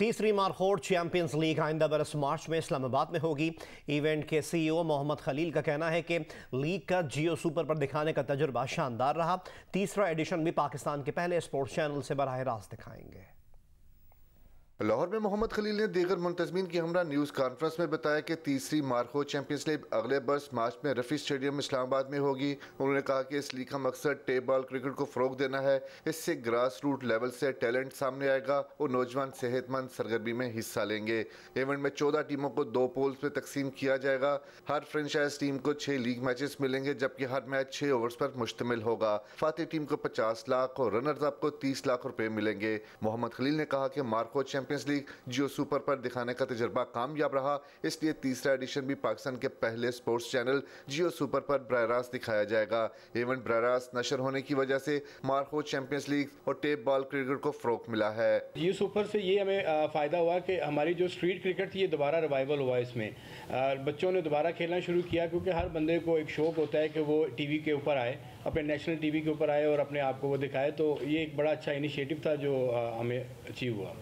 तीसरी मारखोड़ champions league आइंदा बरस मार्च में इस्लामाबाद में होगी। इवेंट के सीईओ मोहम्मद खलील का कहना है कि लीग का जियो सुपर पर दिखाने का तजुर्बा शानदार रहा। तीसरा एडिशन भी पाकिस्तान के पहले स्पोर्ट्स चैनल से बरह रास्त दिखाएँगे। लाहौर में मोहम्मद खलील ने दीगर मुंतजमीन की हमरा न्यूज़ कॉन्फ्रेंस में बताया कि तीसरी मार्को चैंपियंस लीग अगले बरस मार्च में रफ़ी स्टेडियम इस्लामाबाद में होगी। उन्होंने कहा कि इस लीग का मकसद टेप बॉल क्रिकेट को फ़रोग देना है। इससे ग्रास रूट लेवल से टैलेंट सामने आएगा और नौजवान सेहतमंद सरगर्मी में हिस्सा लेंगे। इवेंट में चौदह टीमों को दो पोल्स में तकसीम किया जाएगा। हर फ्रेंचाइज टीम को छः लीग मैचेस मिलेंगे, जबकि हर मैच छः ओवर्स पर मुश्तमिल होगा। फातह टीम को पचास लाख और रनर्स अप को तीस लाख रुपये मिलेंगे। मोहम्मद खलील ने कहा कि Marco champion champions league Jio super पर दिखाने का तजर्बा कामयाब रहा। इसलिए तीसरा एडिशन भी पाकिस्तान के पहले स्पोर्ट्स चैनल जियो सुपर पर बर दिखाया जाएगा। इवेंट बर नशर होने की वजह से मार्को चैंपियंस लीग और टेप बॉल क्रिकेट को फ़रोग मिला है। जियो सुपर से ये हमें फ़ायदा हुआ कि हमारी जो स्ट्रीट क्रिकेट थी, ये दोबारा रिवाइवल हुआ इसमें। बच्चों ने दोबारा खेलना शुरू किया क्योंकि हर बंदे को एक शौक होता है कि वो टीवी के ऊपर आए, अपने नेशनल टीवी के ऊपर आए और अपने आप को वो दिखाए। तो ये एक बड़ा अच्छा इनिशिएटिव था जो हमें अचीव हुआ।